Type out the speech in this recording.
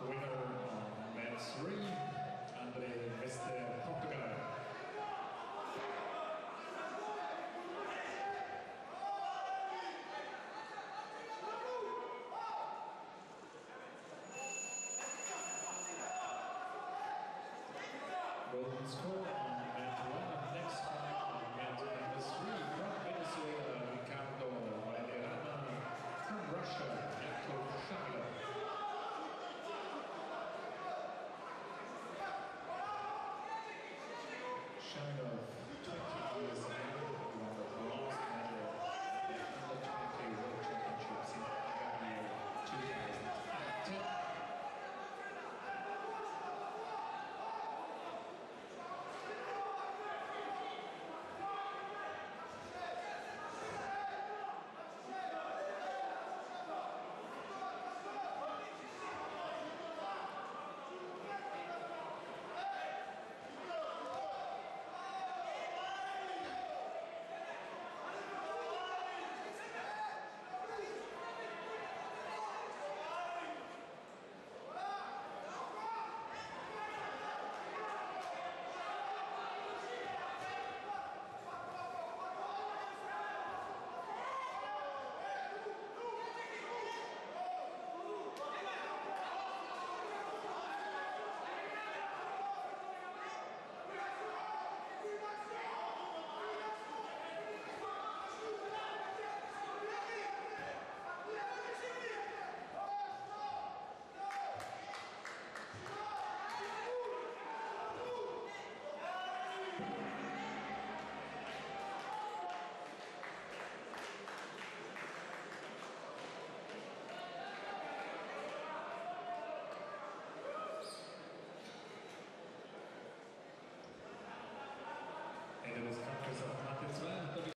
winner of match 3, Andre Veste, Portugal. Golden score.